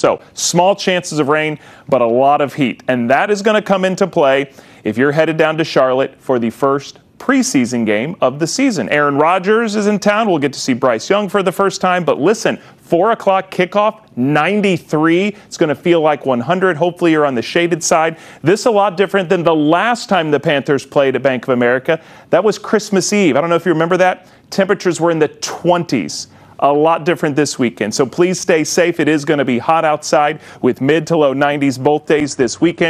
So small chances of rain, but a lot of heat. And that is going to come into play if you're headed down to Charlotte for the first preseason game of the season. Aaron Rodgers is in town. We'll get to see Bryce Young for the first time. But listen, 4 o'clock kickoff, 93. It's going to feel like 100. Hopefully, you're on the shaded side. This is a lot different than the last time the Panthers played at Bank of America. That was Christmas Eve. I don't know if you remember that. Temperatures were in the 20s a lot different this weekend. So please stay safe. It is going to be hot outside with mid to low 90s both days this weekend.